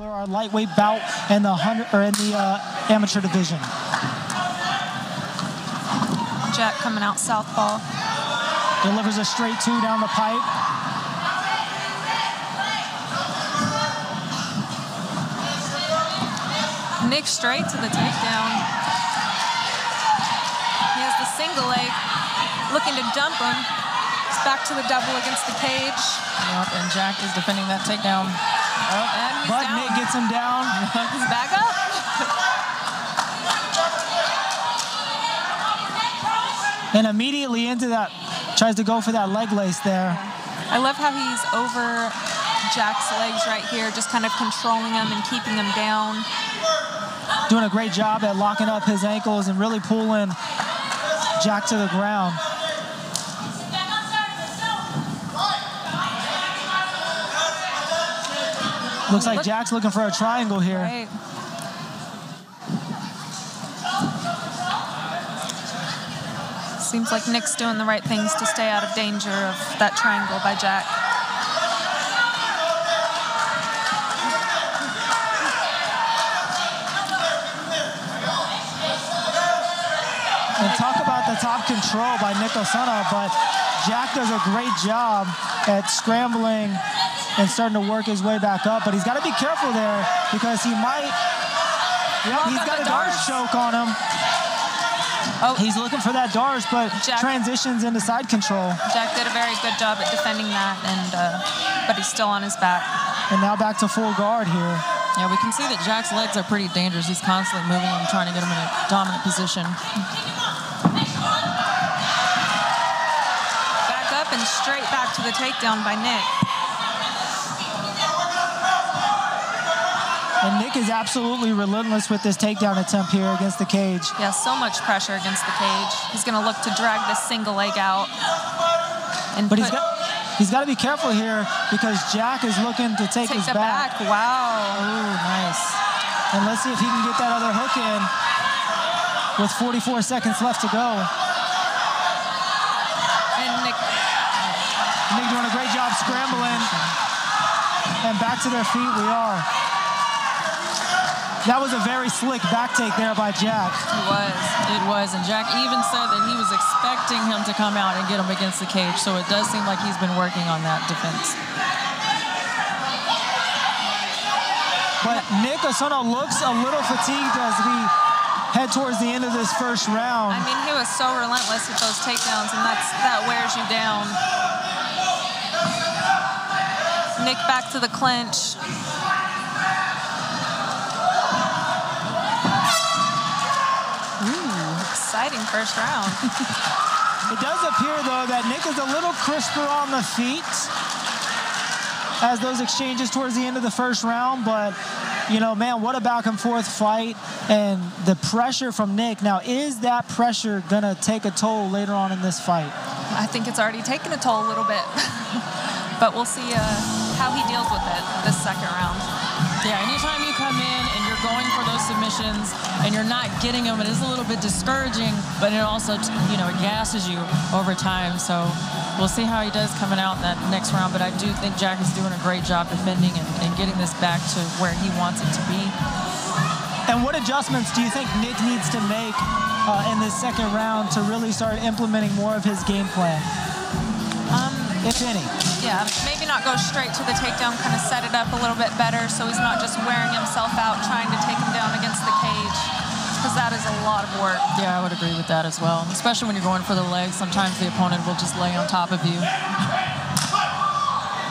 wrestler, our lightweight bout in the hundred or in the uh, amateur division. Jack coming out southpaw. Delivers a straight two down the pipe. Nick straight to the takedown. He has the single leg, looking to dump him. It's back to the double against the cage. Yep, and Jack is defending that takedown. Oh, But down. Nick gets him down. He's back up. And immediately into that, tries to go for that leg lace there. I love how he's over Jack's legs right here, just kind of controlling him and keeping him down. Doing a great job at locking up his ankles and really pulling Jack to the ground. Looks like Jack's looking for a triangle here. Right. Seems like Nick's doing the right things to stay out of danger of that triangle by Jack. And talk about the top control by Nick Osuna, but Jack does a great job at scrambling and starting to work his way back up. But he's got to be careful there because he might. Yeah, he's got a Darce choke on him. Oh, He's looking for that Darce, but Jack- transitions into side control. Jack did a very good job at defending that, and uh, but he's still on his back. And now back to full guard here. Yeah, we can see that Jack's legs are pretty dangerous. He's constantly moving and trying to get him in a dominant position. Back up and straight back to the takedown by Nick. And Nick is absolutely relentless with this takedown attempt here against the cage. Yeah, so much pressure against the cage. He's going to look to drag this single leg out. And But he's put- got he's got to be careful here because Jack is looking to take, take his back. back. Wow. Ooh, nice. And let's see if he can get that other hook in with 44 seconds left to go. And Nick, Nick doing a great job scrambling. And back to their feet we are. That was a very slick back take there by Jack. It was. It was, and Jack even said that he was expecting him to come out and get him against the cage. So it does seem like he's been working on that defense. But Nick Osuna looks a little fatigued as we head towards the end of this first round. I mean, he was so relentless with those takedowns, and that's that wears you down. Nick back to the clinch. Exciting first round. It does appear, though, that Nick is a little crisper on the feet as those exchanges towards the end of the first round. But, you know, man, what a back and forth fight. And the pressure from Nick. Now, is that pressure going to take a toll later on in this fight? I think it's already taken a toll a little bit, but we'll see uh, how he deals with it this second round. Yeah, anytime you come in and you're going for those submissions and you're not getting them, it is a little bit discouraging, but it also, you know, it gasses you over time. So we'll see how he does coming out in that next round. But I do think Jack is doing a great job defending and, and getting this back to where he wants it to be. And what adjustments do you think Nick needs to make uh, in this second round to really start implementing more of his game plan, Um, if any? Yeah, maybe not go straight to the takedown, kind of set it up a little bit better so he's not just wearing himself out trying to take him down against the cage, because that is a lot of work. Yeah, I would agree with that as well. Especially when you're going for the legs, sometimes the opponent will just lay on top of you.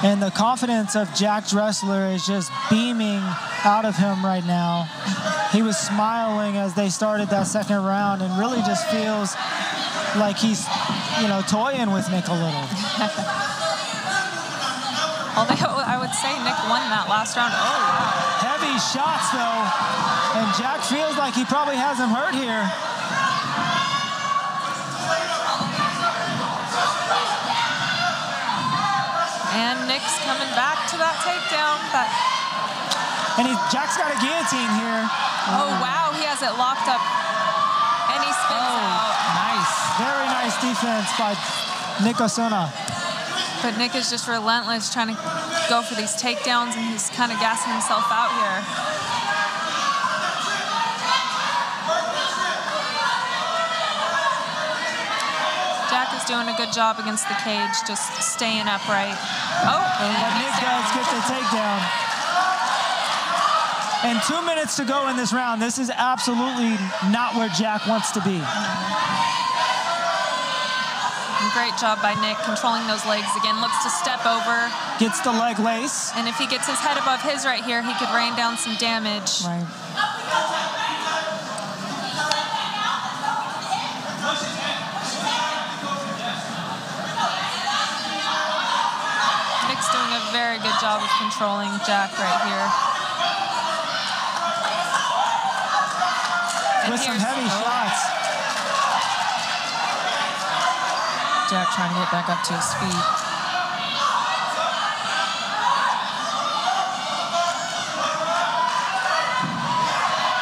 And the confidence of Jack Drechsler is just beaming out of him right now. He was smiling as they started that second round and really just feels like he's, you know, toying with Nick a little. Although I would say Nick won that last round. Oh, wow. Heavy shots, though. And Jack feels like he probably has him hurt here. And Nick's coming back to that takedown. That, And he, Jack's got a guillotine here. oh, wow, he has it locked up. And he spins oh, out. Nice. Very nice defense by Nick Osuna. But Nick is just relentless, trying to go for these takedowns, and he's kind of gassing himself out here. Jack is doing a good job against the cage, just staying upright. Oh, and Nick does get the takedown. And two minutes to go in this round. This is absolutely not where Jack wants to be. Great job by Nick controlling those legs again. Looks to step over. Gets the leg lace. And if he gets his head above his right here, he could rain down some damage. Right. Nick's doing a very good job of controlling Jack right here. With some heavy oh. shots. Jack trying to get back up to his feet.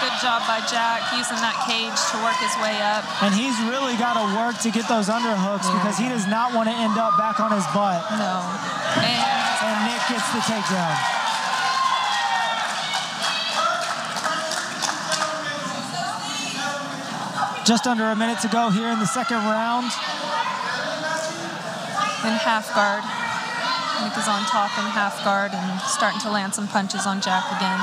Good job by Jack using that cage to work his way up. And he's really got to work to get those underhooks because he does not want to end up back on his butt. No. And And Nick gets the takedown. Just under a minute to go here in the second round. In half guard. Nick is on top in half guard and starting to land some punches on Jack again.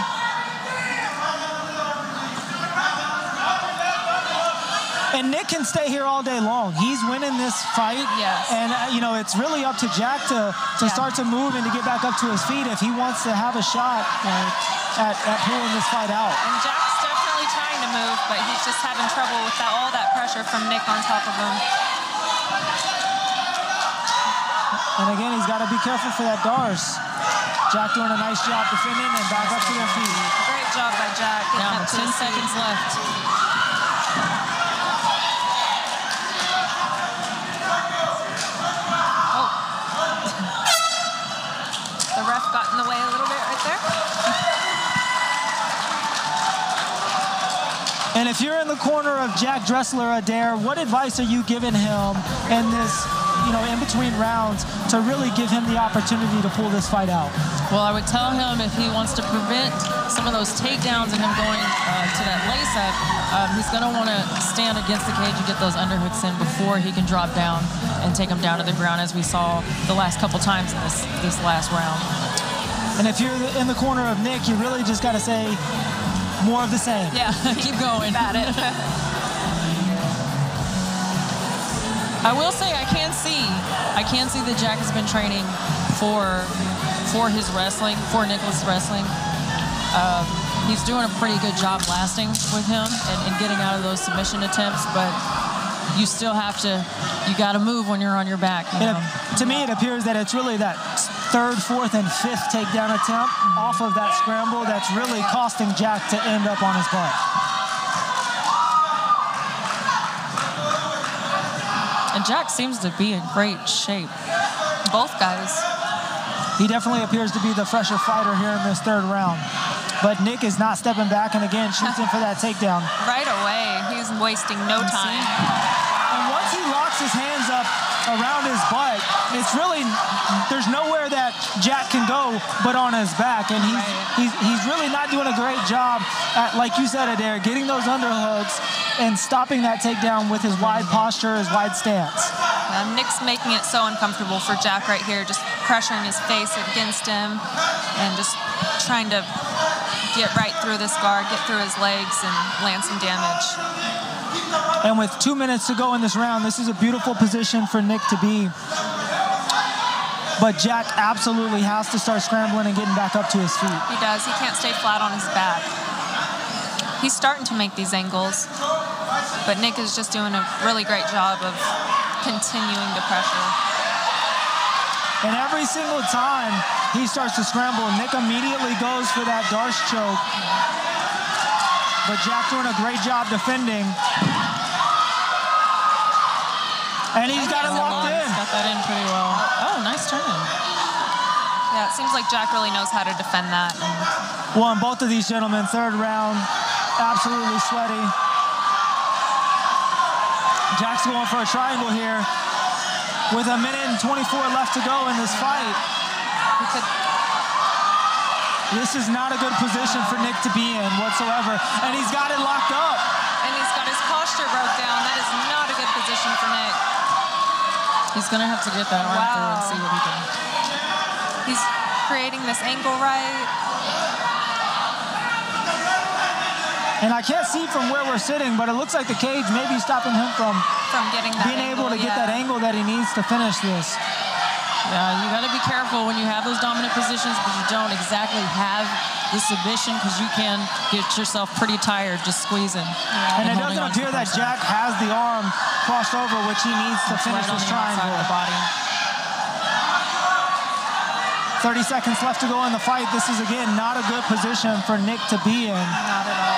And Nick can stay here all day long. He's winning this fight. Yes. And, uh, you know, it's really up to Jack to, to Yeah. start to move and to get back up to his feet if he wants to have a shot at, at pulling this fight out. And Jack's definitely trying to move, but he's just having trouble with that, all that pressure from Nick on top of him. And again, he's got to be careful for that Darce. Jack doing a nice job defending and back up to their feet. Great job by Jack. getting Down up to to 10 his seconds left. Oh. the ref got in the way a little bit right there. And if you're in the corner of Jack Drechsler Adair, what advice are you giving him in this, you know, in between rounds to really give him the opportunity to pull this fight out? Well, I would tell him if he wants to prevent some of those takedowns and him going uh, to that lace-up, um, he's going to want to stand against the cage and get those underhooks in before he can drop down and take him down to the ground, as we saw the last couple times in this this last round. And if you're in the corner of Nick, you really just got to say more of the same. Yeah, Keep going. Got it. I will say I can see, I can see that Jack has been training for for his wrestling, for Nicholas wrestling. Um, he's doing a pretty good job lasting with him and, and getting out of those submission attempts, but you still have to, you got to move when you're on your back. You it- to me, it appears that it's really that third, fourth, and fifth takedown attempt off of that scramble that's really costing Jack to end up on his butt. And Jack seems to be in great shape. Both guys. He definitely appears to be the fresher fighter here in this third round. But Nick is not stepping back and again shoots in for that takedown. Right away. He's wasting no time. He locks his hands up around his butt, it's really there's nowhere that Jack can go but on his back, and he's he's, he's really not doing a great job at, like you said, Adair, getting those underhooks and stopping that takedown with his wide posture, his wide stance. Uh, Nick's making it so uncomfortable for Jack right here, just pressuring his face against him and just trying to get right through this guard, get through his legs, and land some damage. And with two minutes to go in this round, this is a beautiful position for Nick to be. But Jack absolutely has to start scrambling and getting back up to his feet. He does. He can't stay flat on his back. He's starting to make these angles, but Nick is just doing a really great job of continuing the pressure. And every single time he starts to scramble, Nick immediately goes for that Darce choke. But Jack doing a great job defending. And he's got it locked in. He's got that in pretty well. Oh, nice turn. Yeah, it seems like Jack really knows how to defend that. And Well, and both of these gentlemen, third round, absolutely sweaty. Jack's going for a triangle here with a minute and 24 left to go in this fight. This is not a good position for Nick to be in whatsoever. And he's got it locked up. And he's got his posture broke down. That is not a good position for Nick. He's going to have to get that arm through and see what he can. He's creating this angle right. And I can't see from where we're sitting, but it looks like the cage may be stopping him from from getting that being able to angle, get that angle that he needs to finish this. Yeah, you got to be careful when you have those dominant positions, but you don't exactly have the submission because you can get yourself pretty tired just squeezing. And it doesn't appear that. Jack has the arm crossed over, which he needs to It's finish right on this triangle. the body. 30 seconds left to go in the fight. This is, again, not a good position for Nick to be in. Not at all.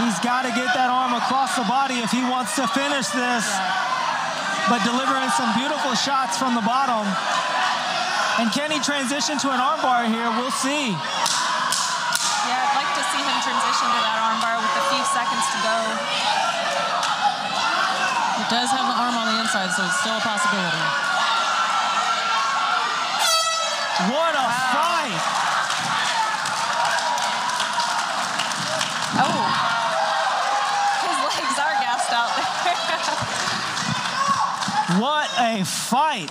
He's got to get that arm across the body if he wants to finish this. But delivering some beautiful shots from the bottom. And can he transition to an armbar here? We'll see. Yeah, I'd like to see him transition to that armbar with a few seconds to go. He does have the arm on the inside, so it's still a possibility. What a fight! Oh. His legs are gassed out there. What a fight!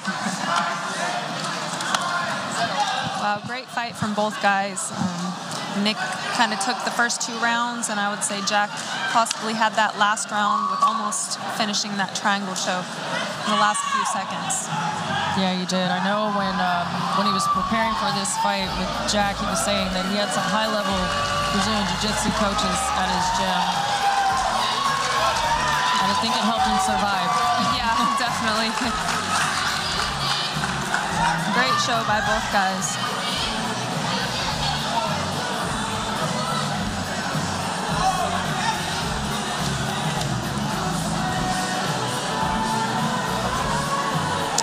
wow, great fight from both guys. Um, Nick kind of took the first two rounds, and I would say Jack possibly had that last round with almost finishing that triangle choke in the last few seconds. Yeah, you did. I know when um, when he was preparing for this fight with Jack, he was saying that he had some high-level Brazilian Jiu-Jitsu coaches at his gym, and I think it helped him survive. Yeah, definitely. Great show by both guys.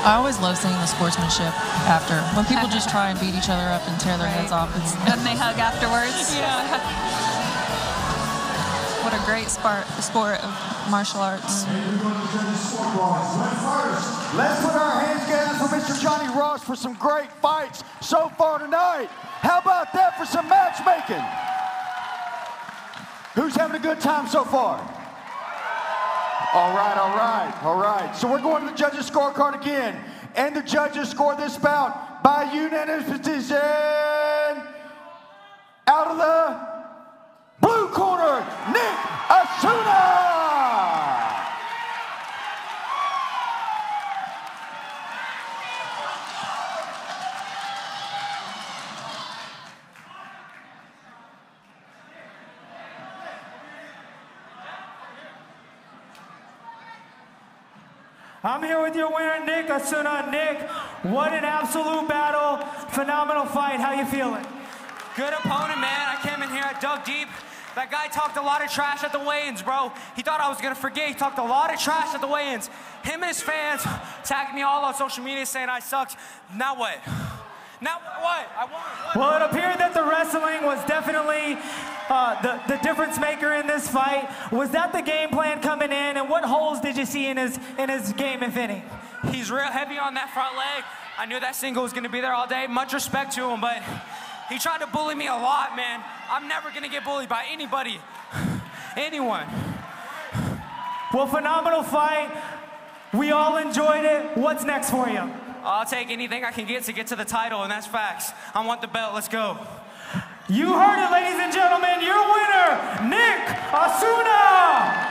I always love seeing the sportsmanship after when people just try and beat each other up and tear their heads off. It's And they hug afterwards. Yeah. what a great sport, sport of martial arts. Let's put our hands together for Mr. Johnny Ross for some great fights so far tonight. How about that for some matchmaking? Who's having a good time so far? All right, all right, all right. So we're going to the judges' scorecard again. And the judges score this bout by unanimous decision. Out of the blue corner, Nick Osuna. I'm here with your winner, Nick Osuna. Nick, what an absolute battle. Phenomenal fight. How you feeling? Good opponent, man. I came in here, I dug deep. That guy talked a lot of trash at the weigh-ins, bro. He thought I was gonna forget. He talked a lot of trash at the weigh-ins. Him and his fans tagged me all on social media saying I sucked. Now what? Now what? I won. What? Well, it appeared that the wrestling was definitely uh, the, the difference maker in this fight. Was that the game plan coming in, and what holes did you see in his in his game, if any? He's real heavy on that front leg. I knew that single was gonna be there all day. Much respect to him, but he tried to bully me a lot, man. I'm never gonna get bullied by anybody, anyone. Well, phenomenal fight. We all enjoyed it. What's next for you? I'll take anything I can get to get to the title, and that's facts. I want the belt. Let's go. You heard it, ladies and gentlemen. Your winner, Nick Osuna.